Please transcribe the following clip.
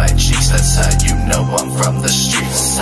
my cheeks, that's how you know I'm from the streets.